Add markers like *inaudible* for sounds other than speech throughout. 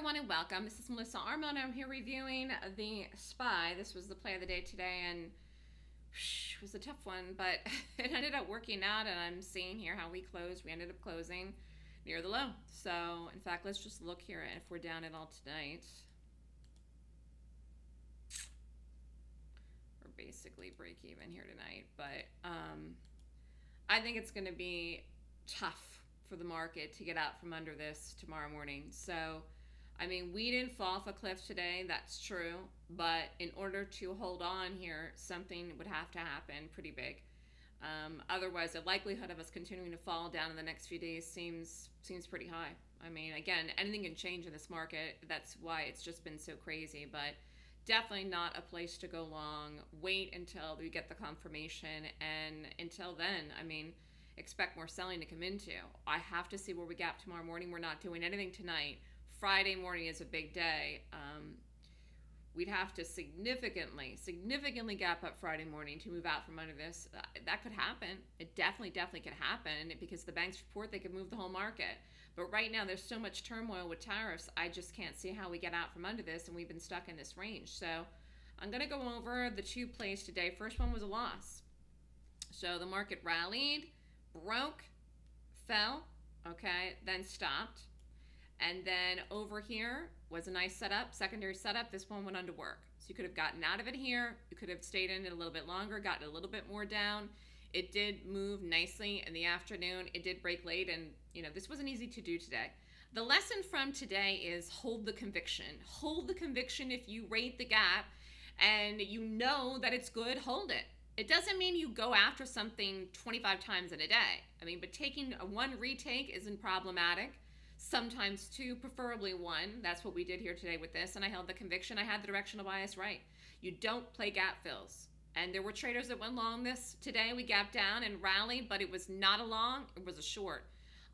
everyone, and welcome. This is Melissa Armo. I'm here reviewing the SPY. This was the play of the day today, and it was a tough one, but *laughs* it ended up working out. And I'm seeing here how we closed. We ended up closing near the low. So, in fact, let's just look here if we're down at all tonight. We're basically break even here tonight, but um, I think it's going to be tough for the market to get out from under this tomorrow morning. So, I mean, we didn't fall off a cliff today, that's true, but in order to hold on here, something would have to happen pretty big. Um, otherwise, the likelihood of us continuing to fall down in the next few days seems seems pretty high. I mean, again, anything can change in this market. That's why it's just been so crazy, but definitely not a place to go long. Wait until we get the confirmation, and until then, I mean, expect more selling to come into. I have to see where we gap tomorrow morning. We're not doing anything tonight. Friday morning is a big day. Um, we'd have to significantly, significantly gap up Friday morning to move out from under this. Uh, that could happen. It definitely, definitely could happen because the banks report they could move the whole market. But right now, there's so much turmoil with tariffs. I just can't see how we get out from under this, and we've been stuck in this range. So I'm going to go over the two plays today. First one was a loss. So the market rallied broke, fell, okay, then stopped. And then over here was a nice setup, secondary setup. This one went under work. So you could have gotten out of it here. You could have stayed in it a little bit longer, gotten a little bit more down. It did move nicely in the afternoon. It did break late, and you know this wasn't easy to do today. The lesson from today is hold the conviction. Hold the conviction if you rate the gap and you know that it's good, hold it. It doesn't mean you go after something 25 times in a day. I mean, but taking one retake isn't problematic. Sometimes two, preferably one. That's what we did here today with this. And I held the conviction. I had the directional bias right. You don't play gap fills. And there were traders that went long this today. We gapped down and rallied, but it was not a long, it was a short.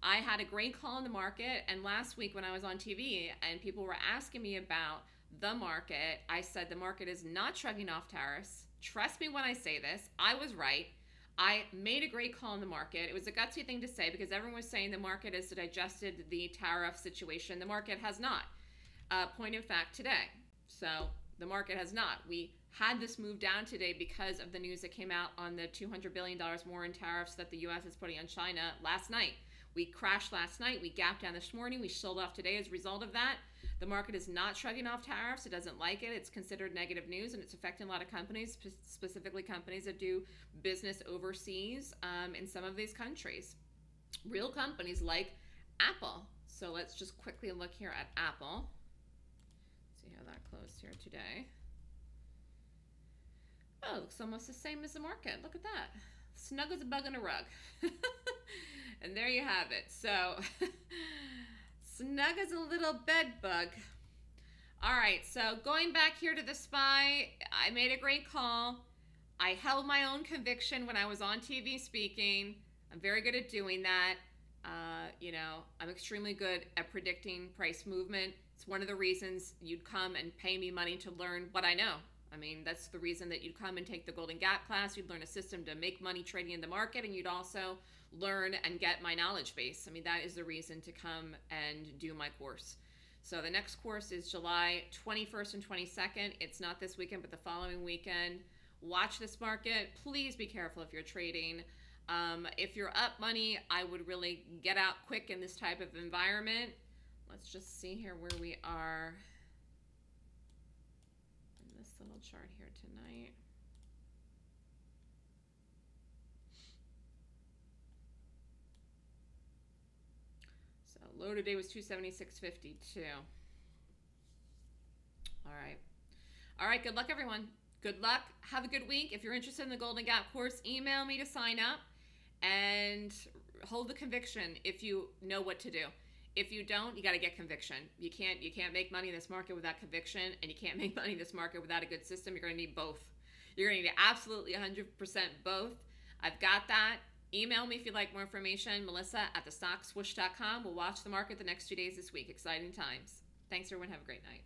I had a great call in the market. And last week when I was on TV and people were asking me about the market, I said the market is not shrugging off tariffs Trust me when I say this, I was right. I made a great call in the market. It was a gutsy thing to say because everyone was saying the market has digested the tariff situation. The market has not. Uh, point in fact, today. So the market has not. We had this move down today because of the news that came out on the $200 billion more in tariffs that the U.S. is putting on China last night. We crashed last night. We gapped down this morning. We sold off today as a result of that. The market is not shrugging off tariffs. It doesn't like it. It's considered negative news, and it's affecting a lot of companies, specifically companies that do business overseas um, in some of these countries. Real companies like Apple. So let's just quickly look here at Apple. See how that closed here today. Oh, looks almost the same as the market. Look at that. Snug as a bug in a rug. *laughs* and there you have it. So *laughs* Snug as a little bed bug. All right, so going back here to the SPY, I made a great call. I held my own conviction when I was on TV speaking. I'm very good at doing that. Uh, you know, I'm extremely good at predicting price movement. It's one of the reasons you'd come and pay me money to learn what I know. I mean, that's the reason that you'd come and take the Golden Gap class. You'd learn a system to make money trading in the market, and you'd also learn and get my knowledge base. I mean, that is the reason to come and do my course. So the next course is July 21st and 22nd. It's not this weekend, but the following weekend. Watch this market. Please be careful if you're trading. Um, if you're up money, I would really get out quick in this type of environment. Let's just see here where we are this little chart here tonight. So low today was 276.52. All right. All right. Good luck, everyone. Good luck. Have a good week. If you're interested in the Golden Gap course, email me to sign up and hold the conviction if you know what to do. If you don't, you got to get conviction. You can't you can't make money in this market without conviction, and you can't *laughs* make money in this market without a good system. You're going to need both. You're going to need absolutely 100% both. I've got that. Email me if you'd like more information, melissa at thestockswoosh.com. We'll watch the market the next two days this week. Exciting times. Thanks, everyone. Have a great night.